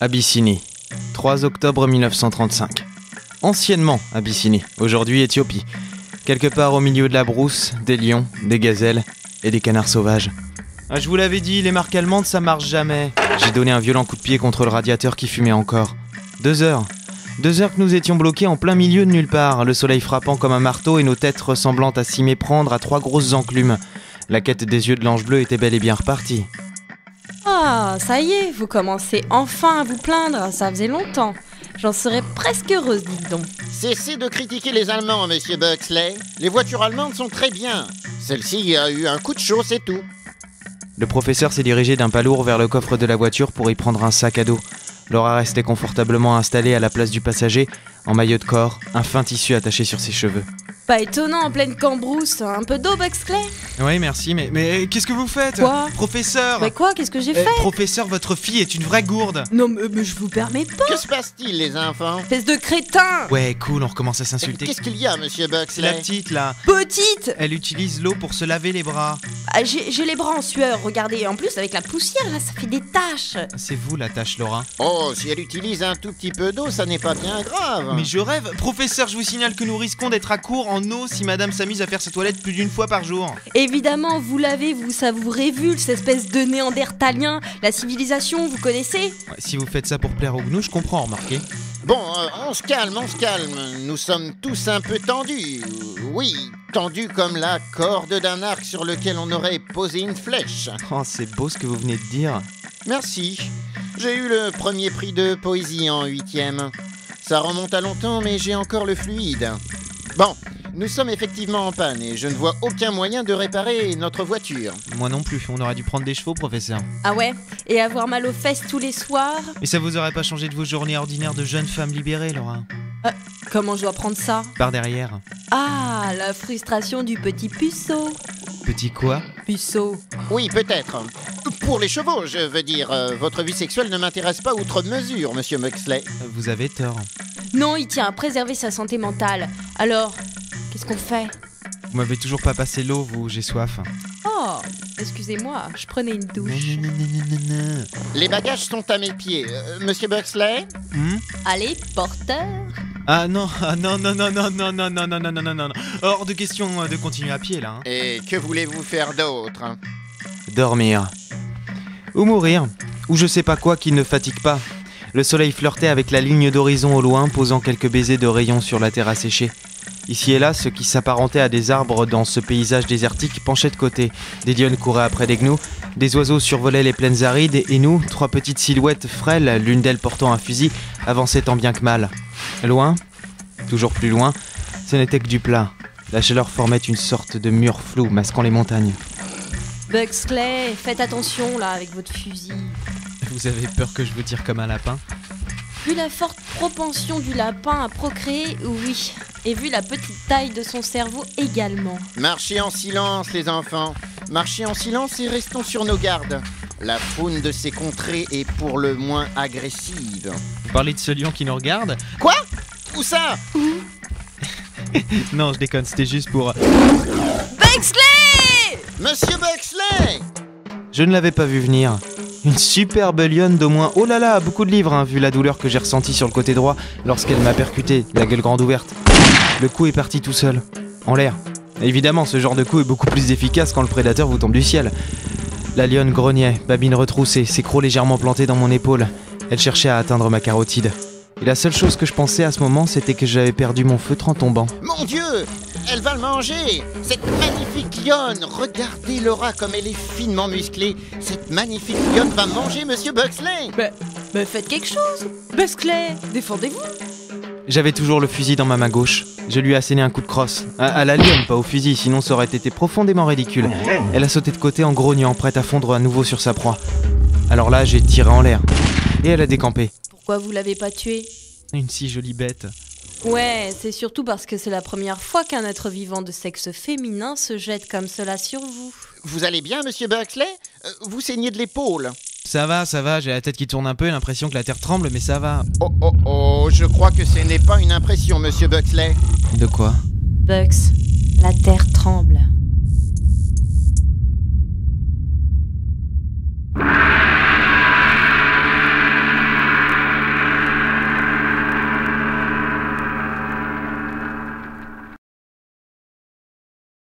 Abyssinie, 3 octobre 1935. Anciennement Abyssinie, aujourd'hui Éthiopie. Quelque part au milieu de la brousse, des lions, des gazelles et des canards sauvages. Ah, je vous l'avais dit, les marques allemandes ça marche jamais. J'ai donné un violent coup de pied contre le radiateur qui fumait encore. Deux heures. Deux heures que nous étions bloqués en plein milieu de nulle part, le soleil frappant comme un marteau et nos têtes ressemblant à s'y méprendre à trois grosses enclumes. La quête des yeux de l'ange bleu était bel et bien repartie. Ah, ça y est, vous commencez enfin à vous plaindre, ça faisait longtemps. J'en serais presque heureuse, dites donc. Cessez de critiquer les Allemands, monsieur Buxley. Les voitures allemandes sont très bien. Celle-ci a eu un coup de chaud, c'est tout. Le professeur s'est dirigé d'un pas lourd vers le coffre de la voiture pour y prendre un sac à dos. Laura restait confortablement installée à la place du passager, en maillot de corps, un fin tissu attaché sur ses cheveux. Pas étonnant en pleine cambrousse, un peu d'eau, Buxley Oui, merci, mais, mais qu'est-ce que vous faites Quoi Professeur Mais quoi, qu'est-ce que j'ai Eh, fait Professeur, votre fille est une vraie gourde Non, mais, mais je vous permets pas Que se passe-t-il, les enfants Espèce de crétin Ouais, cool, on recommence à s'insulter. Qu'est-ce qu'il y a, monsieur C'est la petite, là. Petite Elle utilise l'eau pour se laver les bras. Ah, J'ai les bras en sueur, regardez. En plus, avec la poussière, là, ça fait des taches. C'est vous la tâche, Laura. Oh, si elle utilise un tout petit peu d'eau, ça n'est pas bien grave. Mais je rêve. Professeur, je vous signale que nous risquons d'être à court en eau si madame s'amuse à faire ses toilettes plus d'une fois par jour. Évidemment, vous l'avez, vous, ça vous révulse, cette espèce de néandertalien. La civilisation, vous connaissez Ouais, si vous faites ça pour plaire aux gnous, je comprends, remarquez. Bon, euh, on se calme, on se calme. Nous sommes tous un peu tendus. Oui, tendus comme la corde d'un arc sur lequel on aurait posé une flèche. Oh, c'est beau ce que vous venez de dire. Merci. J'ai eu le premier prix de poésie en huitième. Ça remonte à longtemps, mais j'ai encore le fluide. Bon, nous sommes effectivement en panne et je ne vois aucun moyen de réparer notre voiture. Moi non plus, on aurait dû prendre des chevaux, professeur. Ah ouais Et avoir mal aux fesses tous les soirs Mais ça vous aurait pas changé de vos journées ordinaires de jeune femme libérée, Laura Comment je dois prendre ça Par derrière. Ah, la frustration du petit puceau. Petit quoi Puceau. Oui, peut-être. Pour les chevaux, je veux dire. euh, votre vie sexuelle ne m'intéresse pas outre mesure, monsieur Muxley. Vous avez tort. Non, il tient à préserver sa santé mentale. Alors, qu'est-ce qu'on fait Vous m'avez toujours pas passé l'eau, vous, j'ai soif. Oh, excusez-moi, je prenais une douche. Les bagages sont à mes pieds. Euh, monsieur Buxley Hmm Allez, porteur ah non, ah non, non, non, non, non, non, non, non, non, non, non, non, non. Hors de question euh, de continuer à pied là. hein. Et que voulez-vous faire d'autre hein Dormir. Ou mourir. Ou je sais pas quoi qui ne fatigue pas. Le soleil flirtait avec la ligne d'horizon au loin, posant quelques baisers de rayons sur la terre asséchée. Ici et là, ce qui s'apparentait à des arbres dans ce paysage désertique penchait de côté. Des lionnes couraient après des gnous, des oiseaux survolaient les plaines arides, et nous, trois petites silhouettes frêles, l'une d'elles portant un fusil, avançaient tant bien que mal. Loin, toujours plus loin, ce n'était que du plat. La chaleur formait une sorte de mur flou masquant les montagnes. Buxley, faites attention là avec votre fusil. Vous avez peur que je vous tire comme un lapin? Vu la forte propension du lapin à procréer, oui. Et vu la petite taille de son cerveau également. Marchez en silence, les enfants. Marchez en silence et restons sur nos gardes. La faune de ces contrées est pour le moins agressive. Vous parlez de ce lion qui nous regarde Quoi? Où ça? Non, je déconne, c'était juste pour... Buxley Monsieur Buxley Je ne l'avais pas vu venir. Une superbe lionne d'au moins... Oh là là, beaucoup de livres, hein, vu la douleur que j'ai ressentie sur le côté droit lorsqu'elle m'a percuté, la gueule grande ouverte. Le coup est parti tout seul, en l'air. Évidemment, ce genre de coup est beaucoup plus efficace quand le prédateur vous tombe du ciel. La lionne grognait, babine retroussée, ses crocs légèrement plantés dans mon épaule. Elle cherchait à atteindre ma carotide. Et la seule chose que je pensais à ce moment, c'était que j'avais perdu mon feutre en tombant. Mon Dieu Elle va le manger Cette magnifique lionne Regardez Laura comme elle est finement musclée Cette magnifique lionne va manger Monsieur Buxley Mais, mais faites quelque chose Buxley, défendez-vous J'avais toujours le fusil dans ma main gauche. Je lui ai asséné un coup de crosse. À, à la lionne, pas au fusil, sinon ça aurait été profondément ridicule. Elle a sauté de côté en grognant, prête à fondre à nouveau sur sa proie. Alors là, j'ai tiré en l'air. Et elle a décampé. Pourquoi vous l'avez pas tué Une si jolie bête. Ouais, c'est surtout parce que c'est la première fois qu'un être vivant de sexe féminin se jette comme cela sur vous. Vous allez bien, monsieur Buxley? Euh, Vous saignez de l'épaule. Ça va, ça va, j'ai la tête qui tourne un peu et l'impression que la terre tremble, mais ça va. Oh oh oh, je crois que ce n'est pas une impression, monsieur Buxley. De quoi? Bugs, la Terre